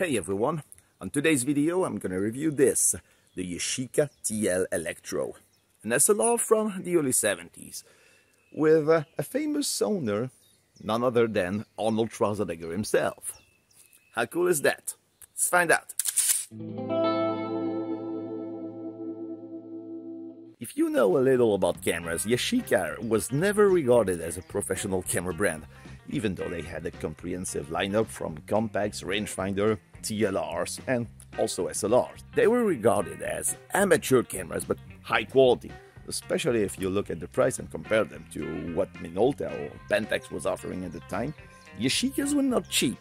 Hey everyone, on today's video I'm gonna review this, the Yashica TL Electro, an SLR from the early 70s, with a famous owner, none other than Arnold Schwarzenegger himself. How cool is that? Let's find out. If you know a little about cameras, Yashica was never regarded as a professional camera brand, even though they had a comprehensive lineup from compacts, rangefinder, TLRs, and also SLRs. They were regarded as amateur cameras, but high quality, especially if you look at the price and compare them to what Minolta or Pentax was offering at the time. Yashicas were not cheap,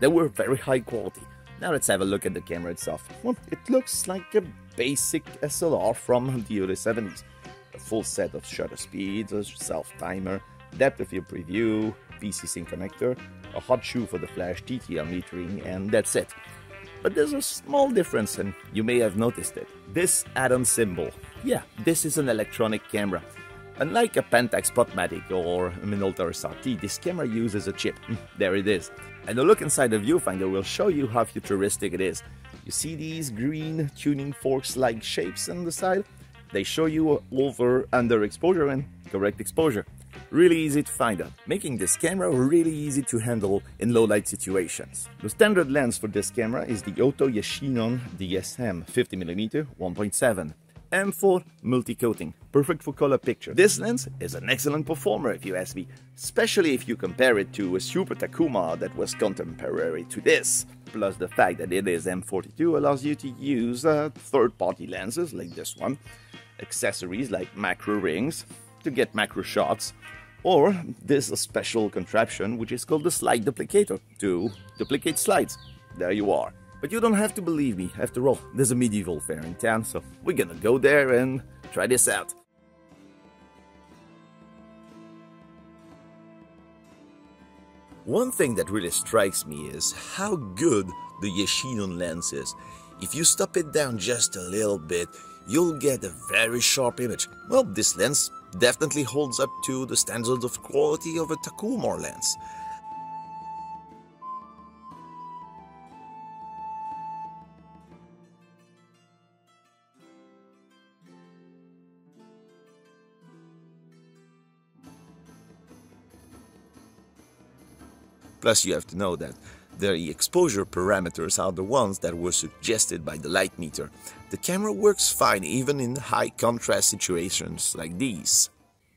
they were very high quality. Now let's have a look at the camera itself. Well, it looks like a basic SLR from the early 70s. A full set of shutter speeds, a self-timer, depth of field preview, PC-Sync connector, a hot shoe for the flash TTL metering, and that's it. But there's a small difference, and you may have noticed it. This add-on symbol. Yeah, this is an electronic camera. Unlike a Pentax Spotmatic or a Minolta SRT, this camera uses a chip. Mm, there it is. And a look inside the viewfinder will show you how futuristic it is. You see these green tuning forks-like shapes on the side? They show you over under exposure and correct exposure. Really easy to find out, making this camera really easy to handle in low light situations. The standard lens for this camera is the Auto Yashinon DSM 50mm 1.7 M4 multi-coating, perfect for color picture. This lens is an excellent performer if you ask me, especially if you compare it to a Super Takumar that was contemporary to this. Plus the fact that it is M42 allows you to use uh, third-party lenses like this one, accessories like macro rings to get macro shots, or this special contraption which is called the slide duplicator to duplicate slides. There you are. But you don't have to believe me, after all, there's a medieval fair in town, so we're gonna go there and try this out. One thing that really strikes me is how good the Yashinon lens is. If you stop it down just a little bit, you'll get a very sharp image. Well, this lens definitely holds up to the standards of quality of a Takumar lens. Plus, you have to know that the exposure parameters are the ones that were suggested by the light meter. The camera works fine even in high contrast situations like these.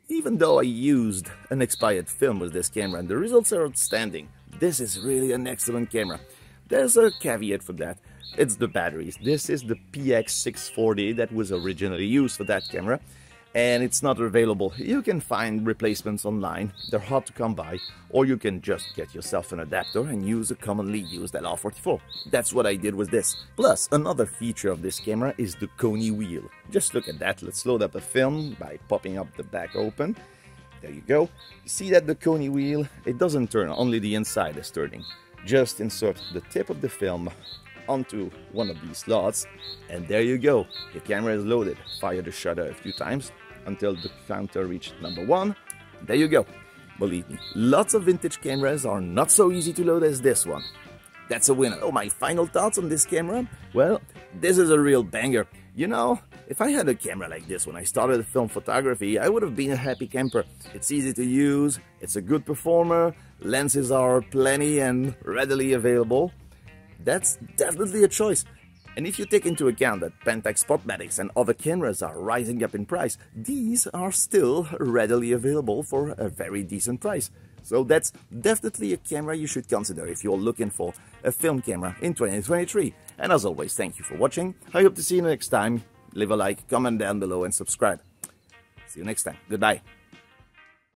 Even though I used an expired film with this camera and the results are outstanding, this is really an excellent camera. There's a caveat for that. It's the batteries. This is the PX640 that was originally used for that camera and it's not available. You can find replacements online, they're hard to come by, or you can just get yourself an adapter and use a commonly used LR44. That's what I did with this. Plus, another feature of this camera is the Koni wheel. Just look at that, let's load up the film by popping up the back open. There you go. See that the Koni wheel, it doesn't turn, only the inside is turning. Just insert the tip of the film onto one of these slots and there you go the camera is loaded fire the shutter a few times until the counter reached number one. There you go. Believe me, lots of vintage cameras are not so easy to load as this one. That's a winner. Oh, my final thoughts on this camera? Well, this is a real banger. You know, if I had a camera like this when I started film photography, I would have been a happy camper. It's easy to use, it's a good performer, lenses are plenty and readily available. That's definitely a choice. And if you take into account that Pentax Spotmatics and other cameras are rising up in price, these are still readily available for a very decent price. So that's definitely a camera you should consider if you're looking for a film camera in 2023. And as always, thank you for watching. I hope to see you next time. Leave a like, comment down below and subscribe. See you next time. Goodbye.